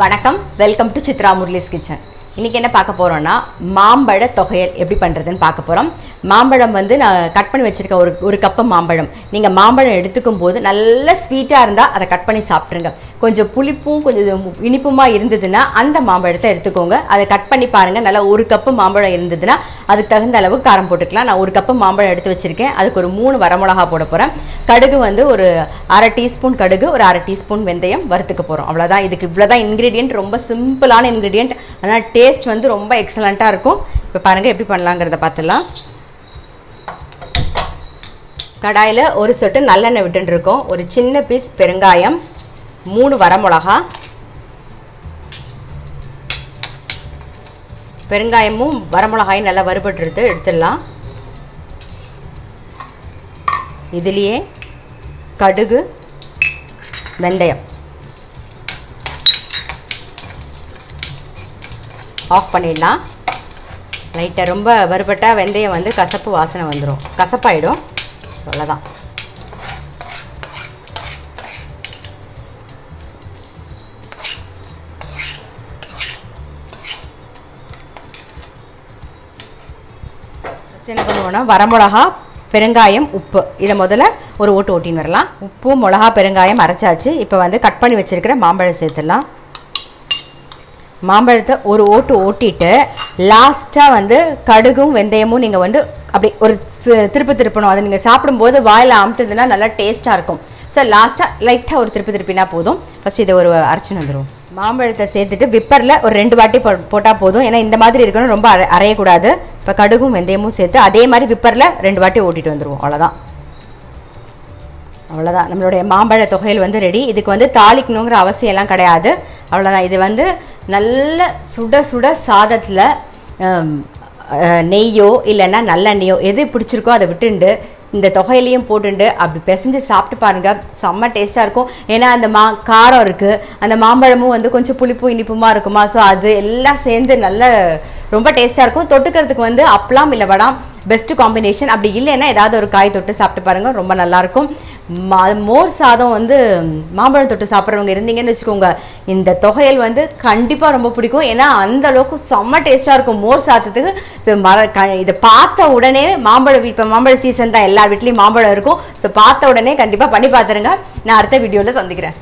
வணக்கம். Welcome to Chitra Murali's kitchen இன்றைக்கி என்ன பார்க்க போகிறோன்னா மாம்பழ தொகையல் எப்படி பண்ணுறதுன்னு பார்க்க போகிறோம் மாம்பழம் வந்து நான் கட் பண்ணி வச்சுருக்கேன் ஒரு ஒரு கப்பு மாம்பழம். நீங்கள் மாம்பழம் எடுத்துக்கும் போது நல்ல ஸ்வீட்டாக இருந்தால் அதை கட் பண்ணி சாப்பிட்ருங்க கொஞ்சம் புளிப்பும் கொஞ்சம் இனிப்புமா இருந்ததுன்னா அந்த மாம்பழத்தை எடுத்துக்கோங்க. அதை கட் பண்ணி பாருங்கள் நல்லா ஒரு கப்பு மாம்பழம் இருந்ததுன்னா அதுக்கு தகுந்த அளவு காரம் போட்டுக்கலாம். நான் ஒரு கப்பு மாம்பழம் எடுத்து வச்சுருக்கேன். அதுக்கு ஒரு மூணு வரமிளகா போட போகிறேன் கடுகு வந்து ஒரு அரை டீஸ்பூன் கடுகு ஒரு அரை டீஸ்பூன் வெந்தயம் வறுத்துக்க போகிறோம் அவ்வளோதான் இதுக்கு இவ்வளோதான் இன்க்ரீடியன்ட் ரொம்ப சிம்பிளான இன்க்ரீடியன்ட் ஆனால் டேஸ்ட் வந்து ரொம்ப எக்ஸலண்ட்டாக இருக்கும். இப்போ பாருங்கள் எப்படி பண்ணலாங்கிறத பார்த்துலாம் கடாயில் ஒரு சொட்டு நல்லெண்ணெய் விட்டுருக்கோம் ஒரு சின்ன பீஸ் பெருங்காயம் மூணு வரமிளகா. பெருங்காயமும் வரமிளகாயும் நல்லா வறுபட்டுருது எடுத்துடலாம். இதுலேயே கடுகு வெந்தயம். ஆஃப் பண்ணிடலாம். லைட்டாக ரொம்ப வறுபட்டால் வெந்தயம் வந்து கசப்பு வாசனை வந்துடும் கசப்பாயிடும். அவ்வளோதான் ஃபஸ்ட் என்ன பண்ணுவோம்னா வரமிளகா பெருங்காயம் உப்பு. இதை முதல்ல ஒரு ஓட்டு ஓட்டின்னு வரலாம். உப்பு மிளகா பெருங்காயம் அரைச்சாச்சு. இப்போ வந்து கட் பண்ணி வச்சுருக்கிற மாம்பழம் சேர்த்துடலாம். மாம்பழத்தை ஒரு ஓட்டு ஓட்டிட்டு லாஸ்ட்டாக வந்து கடுகும் வெந்தயமும் நீங்கள் வந்து அப்படி ஒரு சி- திருப்பு திருப்பணும். அதை நீங்கள் சாப்பிடும்போது வாயில் அமுட்டுதுன்னா நல்லா டேஸ்ட்டாக இருக்கும். சார் லாஸ்ட்டாக லைட்டாக ஒரு திருப்பி திருப்பினா போதும். ஃபஸ்ட் இதை ஒரு அரைச்சின்னு வந்துடும் மாம்பழத்தை சேர்த்துட்டு விப்பரில் ஒரு ரெண்டு வாட்டி போ போட்டால் போதும். ஏன்னா இந்த மாதிரி இருக்கணும் ரொம்ப அரை அரையக்கூடாது. இப்போ கடுகும் வெந்தயமும் சேர்த்து அதே மாதிரி விப்பரில் ரெண்டு வாட்டி ஓட்டிட்டு வந்துடுவோம் அவ்வளோதான் அவ்வளோதான் நம்மளுடைய மாம்பழ தொகையில் வந்து ரெடி இதுக்கு வந்து தாளிக்கணுங்கிற அவசியம் எல்லாம் கிடையாது. அவ்வளோதான் இது வந்து நல்ல சுட சுட சாதத்தில் நெய்யோ இல்லைன்னா நல்லெண்ணெயோ எது பிடிச்சிருக்கோ அதை விட்டுண்டு இந்த தொகையிலையும் போட்டுண்டு அப்படி பிசைஞ்சு சாப்பிட்டு பாருங்கள் செம்ம டேஸ்ட்டாக இருக்கும். ஏன்னா அந்த மா காரம் இருக்குது அந்த மாம்பழமும் வந்து கொஞ்சம் புளிப்பும் இனிப்புமா இருக்குமா? ஸோ அது எல்லாம் சேர்ந்து நல்ல ரொம்ப டேஸ்ட்டாக இருக்கும். தொட்டுக்கிறதுக்கு வந்து அப்பளம் இல்லை வடாம் பெஸ்ட்டு காம்பினேஷன் அப்படி இல்லைன்னா ஏதாவது ஒரு காய் தொட்டு சாப்பிட்டு பாருங்க ரொம்ப நல்லாயிருக்கும். மா மோர் சாதம் வந்து மாம்பழம் தொட்டு சாப்பிட்றவங்க இருந்தீங்கன்னு வச்சுக்கோங்க இந்த தொகையல் வந்து கண்டிப்பாக ரொம்ப பிடிக்கும். ஏன்னா அந்த அளவுக்கு செம்ம டேஸ்ட்டாக இருக்கும் மோர் சாதத்துக்கு. ஸோ மர க இதை பார்த்த உடனே மாம்பழம் இப்போ மாம்பழ சீசன் தான் எல்லார் வீட்லேயும் மாம்பழம் இருக்கும். ஸோ பார்த்த உடனே கண்டிப்பாக பண்ணி பார்த்துருங்க நான் அடுத்த வீடியோவில் சந்திக்கிறேன்.